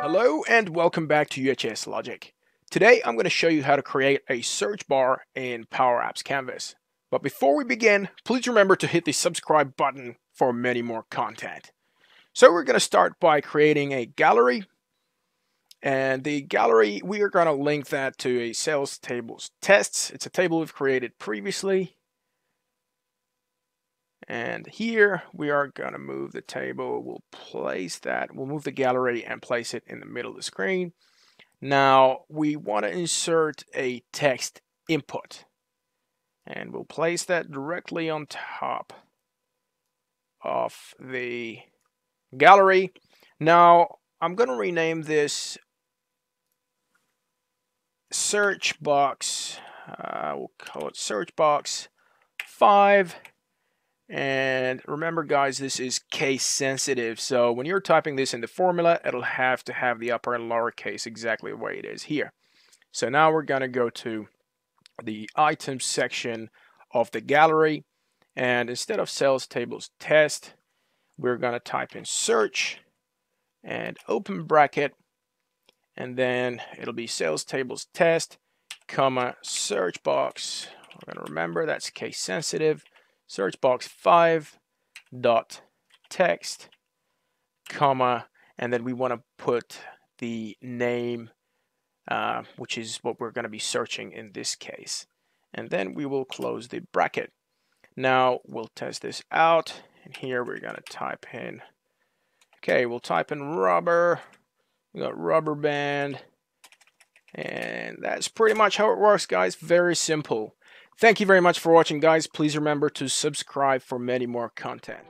Hello and welcome back to UHS Logic. Today I'm going to show you how to create a search bar in Power Apps Canvas. But before we begin, please remember to hit the subscribe button for many more content. So we're going to start by creating a gallery. And the gallery, we are going to link that to a sales tables tests. It's a table we've created previously. And here we are going to move the table. We'll place that. We'll move the gallery and place it in the middle of the screen. Now we want to insert a text input. And we'll place that directly on top of the gallery. Now I'm going to rename this search box. Uh, we'll call it search box 5 and remember guys, this is case sensitive. So when you're typing this in the formula, it'll have to have the upper and lower case exactly the way it is here. So now we're going to go to the items section of the gallery. And instead of sales tables test, we're going to type in search and open bracket. And then it'll be sales tables test, comma, search box. We're going to remember that's case sensitive search box 5 dot text comma and then we want to put the name uh, which is what we're going to be searching in this case. And then we will close the bracket. Now we'll test this out. And here we're going to type in okay we'll type in rubber. We got rubber band. And that's pretty much how it works guys. Very simple Thank you very much for watching, guys. Please remember to subscribe for many more content.